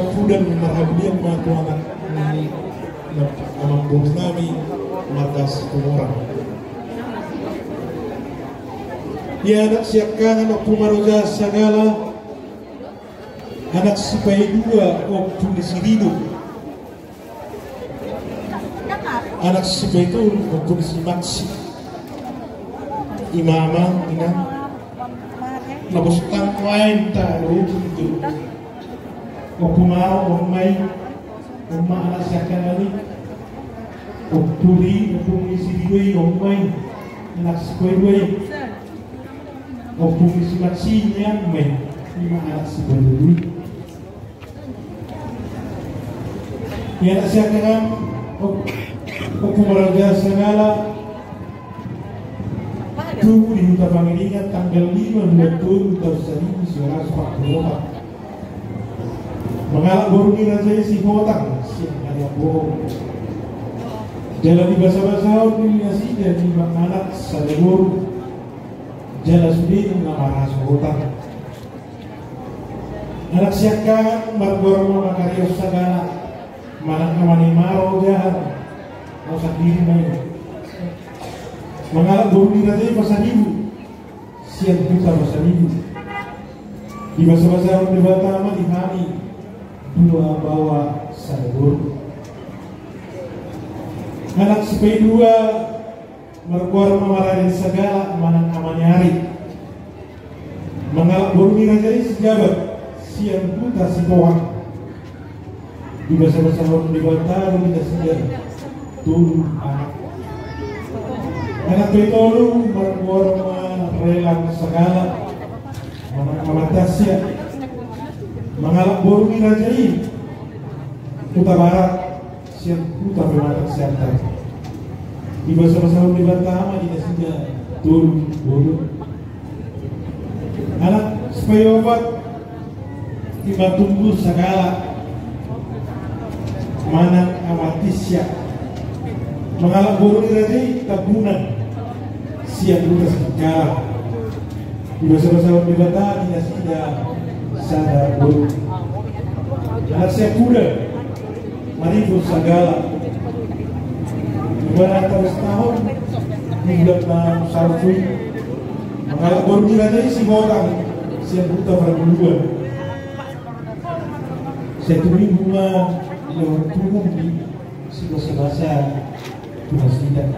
kemudian marhabian mga anak ni amang nami markas kumurang. Ya anak siapkan anak pumaroja sagala. Anak sipai dua o tulisirido anak sipai itu o tulisimaksi imama ina. Nabuskan kain taruh itu o pumao o mai o ma anak siapkan lagi. O tuli o tulisirido o mai anak sipai dua o tulisimaksinya mai lima anak sipai dua Ya siya kang Pagkumaraga sa ngala Tubo di Huta Pangilinan tanggal 5 bulan Tubo tahun 1944 Mengalak burungi raja si Botang Siang ada bohong Jalan di basa-basa Ini nasi dan di anak Sadebur Jalan sudi nama ras Botang Anak siakan Margoro Makario Sagala Manak kamani maro jahat Mau sendiri main Mengalak bumi raja masa ibu Siap kita masa ibu Di masa-masa di pertama di kami Dua bawa sabur Anak sepai dua Merkuar memarahin segala Manak hari. Mengalak bumi raja sejabat Siap kita si bawah di bahasa-bahasa orang dibantah tidak sedia turun anak. Anak betolu berwarna relang segala mengatasnya mengalak borumi rajai kuta barat siap kuta bermata kesehatan di bahasa-bahasa orang dibantah tidak sedia turun bolu anak supaya obat. Tiba tumbuh segala. Mana amatisya mengalak burung ini tabunan siap dulu sejarah di bahasa-bahasa di bata tidak tidak sadar anak saya kuda. Maribu segala Ibarat terus tahun di bulan sarfui mengalak burung ini si botang siap buta berdua satu minggu yang turun di bahasa-bahasa Tuhan tidak.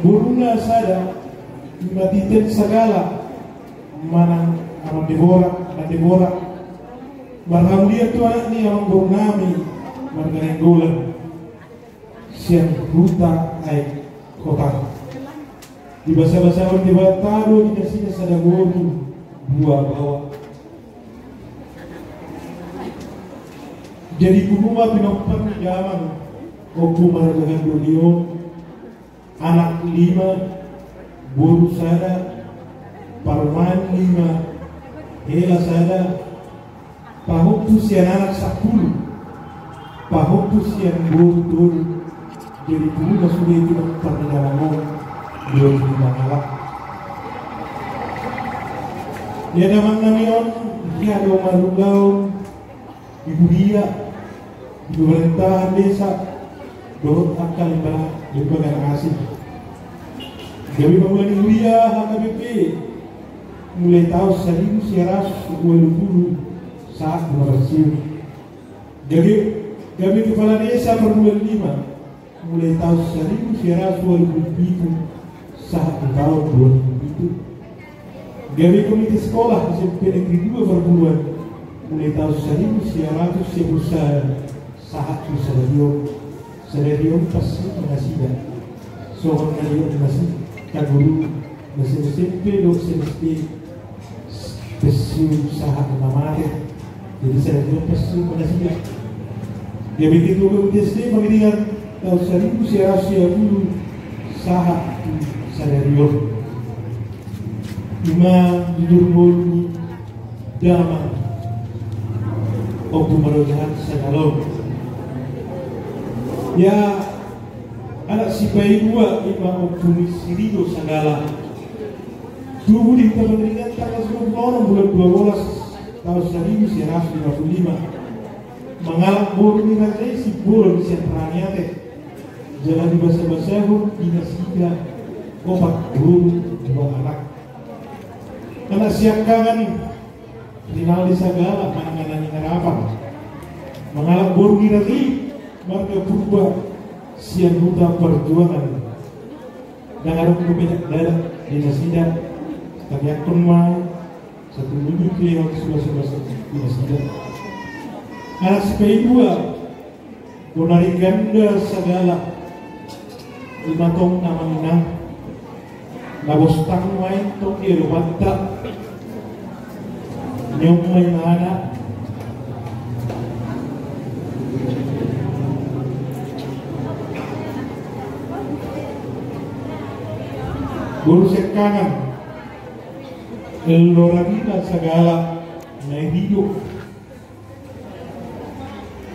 Burungnya sada lima titik segala mana anak diborak, anak diborak. Barang dia tu anak ni orang burung nami. Marga golan siang huta ay kota. Di bahasa-bahasa orang di Bataru di sini sada burung buah bawah jadi kumuma jaman Okuma dengan dunia anak lima buru sada parman lima hela sada pahutu sian anak sepuluh. Pahutu sian buru dulu jadi kumuma sudah itu jaman dua lima alak dia namang namion dia ada marugau ibu dia pemerintahan desa. Dorong akal bah lembaga asing. Dari pembulan Huria HKBP mulai tahun 1920 saat berhasil. Jadi kami kepala desa perbulan lima. Mulai tahun 1927 saat tahun 2007 dari komite sekolah SMP Negeri 2 perbulan mulai tahun 1911 saat tu selerio selerio pasti mengasihkan seorang kali masih kaguru masih SMP dok SMP pesu sahat namanya jadi selerio pasti mengasihkan dia begitu SD mengingat tahun seribu siapa dulu sahat selerio lima jujur bolu damai Oku merojahan segalon ya anak si bayi dua imam tulis sirido segala tubuh di pemerintahan tanggal 10 orang bulan 12 tahun 1955 mengalak buru ni rasai si buru di sentralnya teh jalan di bahasa bahasa pun dinasiga obat buru dua anak karena siap kangen final di segala mana mana ngarapan mengalak buru ni rasai marga purba siap duta perjuangan. Dan ada banyak daerah di Nasida tapi mah satu minggu ke yang sebelas sebelas di Nasida anak sebagai dua Bonari ganda segala lima tong nama minang Nabos tang main tong iro banta. Nyong main anak Guru sekangan Eloragita segala na hidup.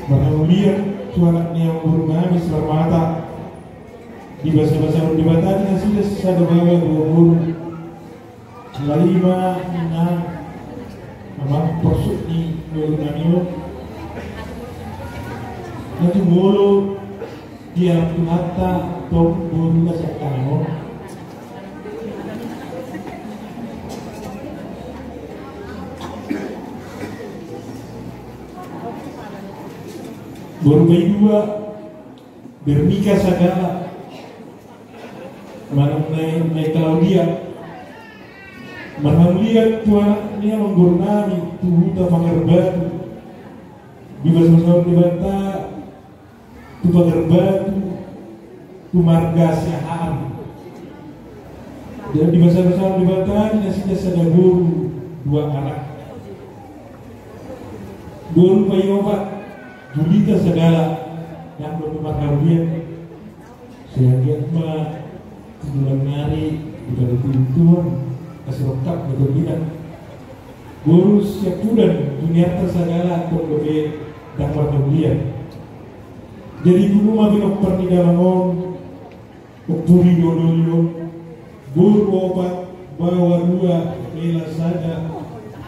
Melihat suara yang bernamis bermata di bahasa-bahasa perdebatan yang sudah sada bawa dua guru lima enam. Memang persuk ni guru nanyo nanti mulu dia hatta atau guru nasa tango dua bermika segala mengenai mengenai Claudia Manaulia tuan ini menggurnami tubuh tak batu Bibas masuk di bata Tu batu Tu marga siahaan. Dan di masa besar di bata Nasinya sada guru Dua anak Guru payobat gulita segala yang bertempat kabinet Sehingga mah kemudian nyari udah dituntun kasih rotak betul kita guru siap bulan dunia tersegala Untuk lebih dapat kemudian jadi guru makin oper di dalam om Ukturi dodolio Guru obat Bawa dua Ila Baru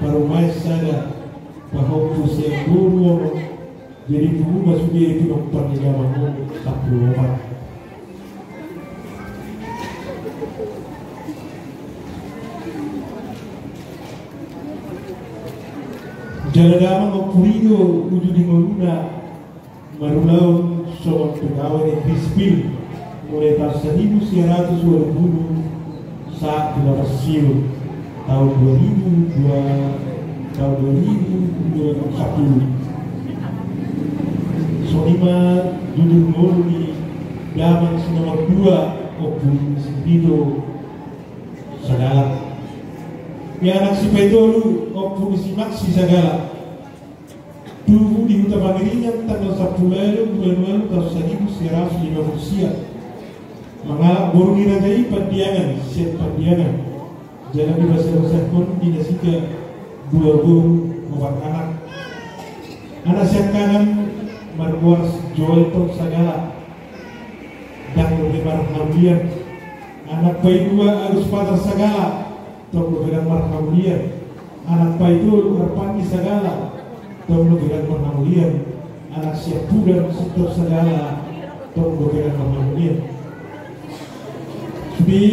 Parumai saja Bahwa kusia guru obat jadi tubuh gak Basuki itu nampak di dalam nonton hingga bangun 44 Jaladama ujung di Ngoruna Marulaon Sobat Pegawai bispil Mulai tahun 1920 Saat dilapas siu Tahun 2002 Tahun 2001 Sonima jujur mulu di Daman nomor dua Opun Sipido Sagala. Ya anak si Pedolu Opun si Maksi Sagala. Tubuh di Huta Bangirinya tanggal 10 lalu bulan lalu tahun 1950 mengalak borungi rajai pandiangan siap pandiangan jalan di bahasa bahasa pun dinasika dua guru obat anak. Anak siap kanan jual tong sagala dan berdebar hamdian anak bayi dua harus pada sagala tong berdebar marhamdian anak bayi itu berpandi sagala tong dengan pengamulian anak siap bulan setor segala tong dengan pengamulian di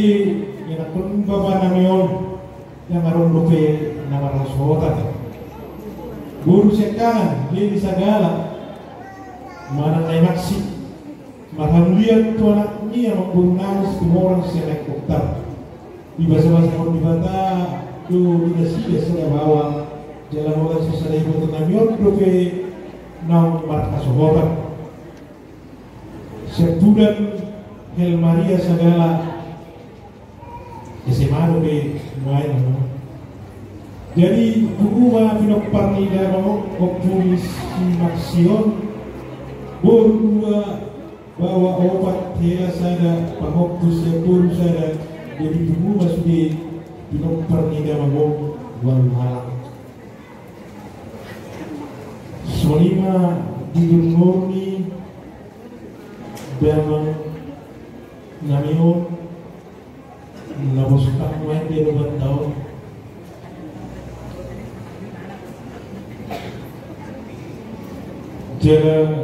yang pun bapak namion yang aron lupe nama rasota guru sekarang di segala mana naik maksi Marhamulian tu anak ni yang menggurungan semua orang selek dokter di bahasa-bahasa di bata tu tidak sih sudah bawa dalam orang sesada ibu tenamion dope nau marka sohoran sebulan Hel Maria segala. SMA dope main jadi hukuma pinok parnida mau optimis maksion berdua bawa obat hela sada pahok jadi hukuma sudah pinok parnida mau wal halak Solima Namion Nabostak mo ay pero bataw Jara Rajutik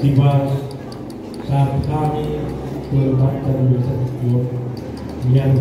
tiba saat kami dan bisa yang